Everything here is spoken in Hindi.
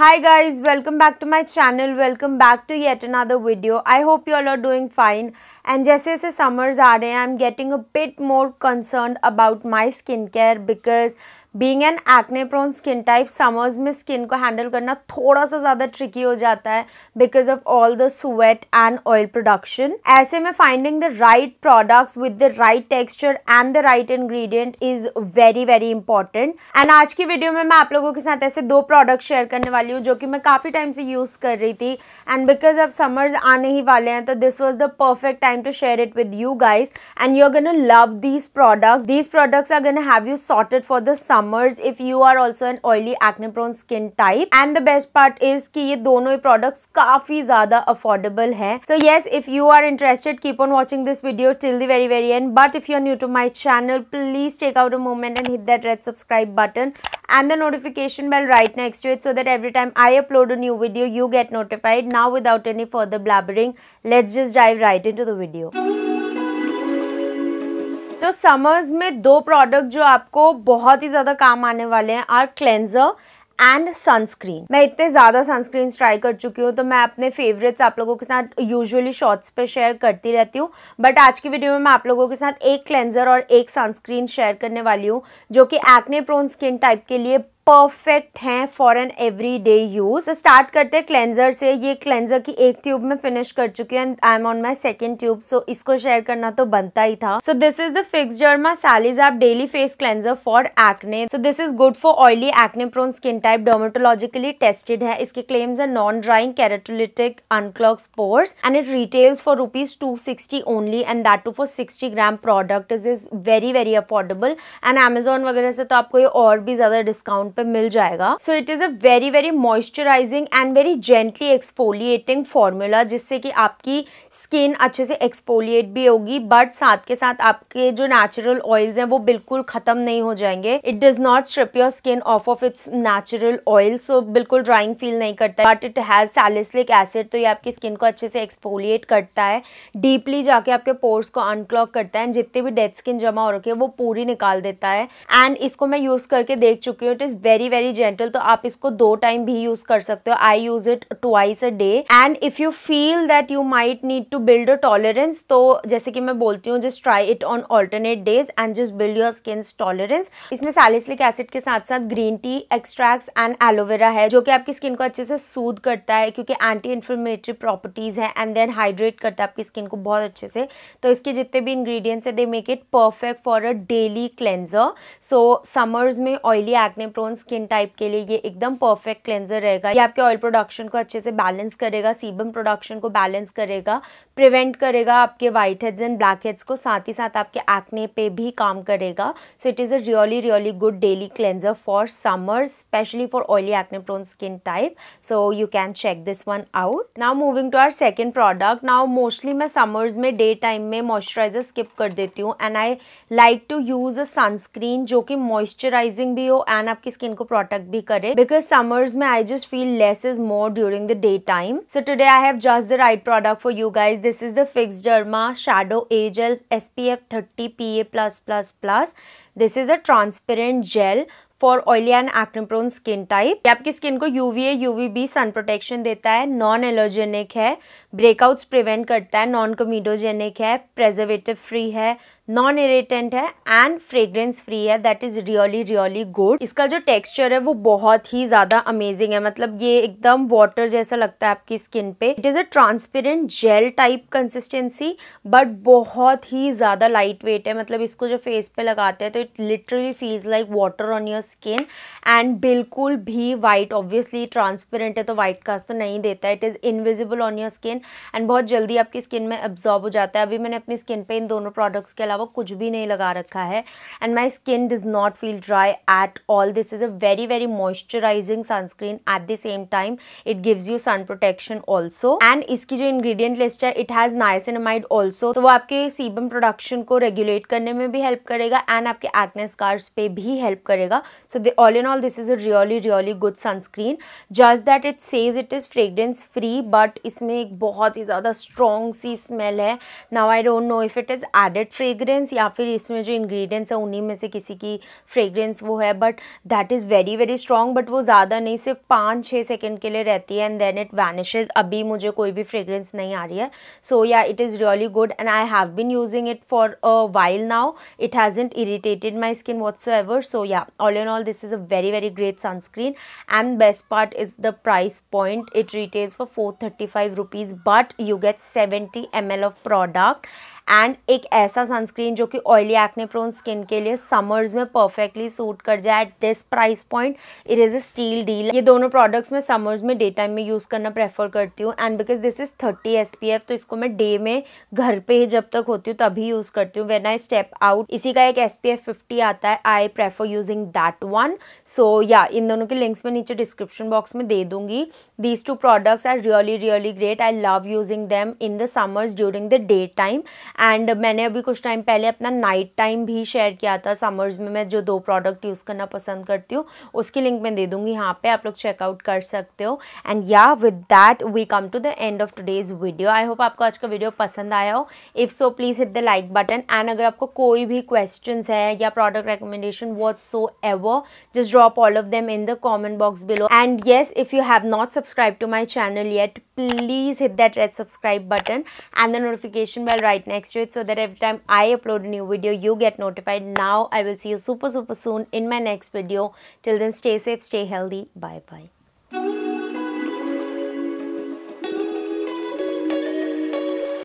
hi guys welcome back to my channel. Welcome back to yet another video. I hope you all are doing fine. And as the summers are i'm getting a bit more concerned about my skincare because being an acne prone skin type summers में स्किन को हैंडल करना थोड़ा सा ज़्यादा ट्रिकी हो जाता है because of all the sweat and oil production ऐसे में finding the right products with the right texture and the right ingredient is very very important and आज की वीडियो में मैं आप लोगों के साथ ऐसे दो प्रोडक्ट शेयर करने वाली हूँ जो कि मैं काफ़ी टाइम से यूज़ कर रही थी एंड बिकॉज़ अब समर्स आने ही वाले हैं तो this was the perfect time to share it with you guys and you are gonna love these products these products are gonna have you sorted for the summers if you are also an oily acne prone skin type and the best part is कि ये दोनों ही products काफी ज़्यादा affordable हैं so yes if you are interested keep on watching this video till the very very end but if you are new to my channel please take out a moment and hit that red subscribe button and the notification bell right next to it so that every time I upload a new video you get notified now without any further blabbering let's just dive right into the video Summers में दो प्रोडक्ट जो आपको बहुत ही ज़्यादा काम आने वाले हैं आर क्लेंजर एंड सनस्क्रीन मैं इतने ज़्यादा सनस्क्रीन ट्राई कर चुकी हूँ तो मैं अपने फेवरेट्स आप लोगों के साथ यूजुअली शॉर्ट्स पे शेयर करती रहती हूँ। बट आज की वीडियो में मैं आप लोगों के साथ एक क्लेंजर और एक सनस्क्रीन शेयर करने वाली हूँ, जो कि एक्ने प्रोन स्किन टाइप के लिए परफेक्ट हैं for an everyday use start करते हैं क्लेंजर से। ये क्लेंजर की एक ट्यूब में फिनिश कर चुकी हूँ and I am on my second tube so इसको शेयर करना तो बनता ही था। So this is the Fixderma Salyzap daily face cleanser for acne so this is good for oily acne prone skin type dermatologically tested है। इसके क्लेम्स है non drying keratolytic unclog pores and it retails for rupees two sixty only and that two for sixty gram product is is very very affordable and Amazon वगैरह से तो आपको ये और भी ज़्यादा डिस्काउंट पे मिल जाएगा। So it is a very very moisturising and very gently exfoliating formula जिससे कि आपकी स्किन अच्छे से एक्सपोलिएट भी होगी बट साथ के साथ आपके जो नेचुरल ऑयल्स हैं, वो बिल्कुल खत्म नहीं हो जाएँगे। It does not strip your skin off off its natural oil so बिल्कुल ड्राइंग फील नहीं करता but it has salicylic acid तो ये आपकी स्किन को अच्छे से एक्सपोलिएट करता है। डीपली जाके आपके पोर्स को अनक्लॉक करता है जितने भी डेड स्किन जमा हो रखे है, वो पूरी निकाल देता है। एंड इसको मैं यूज़ करके देख चुकी हूँ it is very very gentle तो आप इसको दो टाइम भी यूज़ कर सकते हो। I use it twice a day and if you feel that you might need to build a tolerance तो जैसे कि मैं बोलती हूँ just try it on alternate days and just build your skin tolerance इसमें सैलिसलिक एसिड के साथ साथ green tea extract and aloe vera है, जो कि आपकी स्किन को अच्छे से सूद करता है, क्योंकि एंटी इन्फ्लेमेटरी प्रॉपर्टीज़ है एंड देन हाइड्रेट करता है आपकी स्किन को बहुत अच्छे से। तो इसके जितने भी इंग्रेडिएंट्स है they make it perfect for a daily cleanser so summers में oily acne prone skin type के लिए ये एकदम परफेक्ट क्लेंजर रहेगा। ये आपके ऑयल प्रोडक्शन को अच्छे से बैलेंस करेगा सीबम प्रोडक्शन को बैलेंस करेगा प्रिवेंट करेगा आपके whiteheads and blackheads को, साथ ही साथ आपके एक्ने पे भी काम करेगा। So it is a really really good daily cleanser for summer especially for oily acne prone skin type so you can check this one out now moving to our second product now mostly मैं समर्स में डे टाइम में मॉइस्चराइजर स्किप कर देती हूँ and I like to use a sunscreen जो कि मॉइस्चराइजिंग भी हो एंड आपकी स्किन को प्रोटेक्ट भी करे। बिकॉज़ समर्स में I just feel less is more during the day time so today I have just the right product for you guys this is the fix derma shadow gel S P F thirty P A plus plus plus this is a transparent gel for oily and acne prone skin type ये आपकी स्किन को UV A UV B sun protection देता है। नॉन एलर्जेनिक है। ब्रेकआउट्स प्रिवेंट करता है। नॉन कमिडोजेनिक है। प्रेजर्वेटिव फ्री है। नॉन इरेटेंट है एंड फ्रेग्रेंस फ्री है. That is really really good इसका जो टेक्सचर है, वो बहुत ही ज़्यादा अमेजिंग है. मतलब ये एकदम वाटर जैसा लगता है आपकी स्किन पे. It is a transparent gel type consistency but बहुत ही ज़्यादा लाइट वेट है. मतलब इसको जो फेस पे लगाते हैं तो it literally feels like water on your skin and बिल्कुल भी वाइट ऑब्वियसली ट्रांसपेरेंट है तो वाइट कास्ट तो नहीं देता it is invisible on your skin and बहुत जल्दी आपकी स्किन में एब्जॉर्ब हो जाता है. अभी मैंने अपनी स्किन पे इन दोनों प्रोडक्ट्स के अलावा कुछ भी नहीं लगा रखा है। And my skin does not feel dry at all this is a very very moisturising sunscreen at the same time it gives you sun protection also and इसकी जो इंग्रेडिएंट लिस्ट है इट हैज़ नाइसिनमाइड ऑल्सो तो वो आपके सीबम प्रोडक्शन को रेगुलेट करने में भी हेल्प करेगा एंड आपके एक्ने स्कार्स पे भी हेल्प करेगा। So the all in all this is a really really good sunscreen just that it says it is fragrance free but इसमें एक बहुत ही ज़्यादा स्ट्रॉन्ग सी स्मेल है। Now I don't know if it is added fragrance fragrance या फिर इसमें जो इंग्रेडिएंट्स है, उन्हीं में से किसी की फ्रेग्रेंस वो है but that is very very strong but वो ज़्यादा नहीं, सिर्फ़ पाँच छः सेकेंड के लिए रहती है एंड देन इट वैनिशेज अभी मुझे कोई भी फ्रेग्रेंस नहीं आ रही है। So yeah it is really good and I have been using it for a while now it hasn't irritated my skin whatsoever so yeah all in all this is a very very great sunscreen and best part is the price point it retails for four thirty five rupees but you get seventy M L of product and एक ऐसा सनस्क्रीन जो कि ऑयली एक्ने प्रोन स्किन के लिए समर्स में परफेक्टली सूट कर जाए at this price point it is a steal deal ये दोनों प्रोडक्ट्स मैं समर्स में डे टाइम में यूज़ करना प्रेफर करती हूँ. And because this is thirty S तो इसको मैं डे में घर पे ही जब तक होती हूँ, तभी यूज़ करती हूँ. वेन आई स्टेप आउट इसी का एक एस पी एफ़ फिफ्टी आता है. I prefer using that one so yeah इन दोनों के लिंक्स में नीचे डिस्क्रिप्शन बॉक्स में दे दूँगी. These two products are really really great I love using them in the summers during the daytime and मैंने अभी कुछ टाइम पहले अपना नाइट टाइम भी शेयर किया था समर्स में, मैं जो दो प्रोडक्ट यूज़ करना पसंद करती हूँ, उसकी लिंक मैं दे दूँगी यहाँ पे, आप लोग चेकआउट कर सकते हो। And yeah with that we come to the end of today's video I hope आपको आज का वीडियो पसंद आया हो। If so please hit the like button and अगर आपको कोई भी क्वेश्चन है या product recommendation whatsoever just drop all of them in the comment box below and yes if you have not subscribe to my channel yet please hit that red subscribe button and the notification bell right next to it so that every time I upload a new video you get notified. Now I will see you super super soon in my next video. Till then stay safe, stay healthy. Bye bye.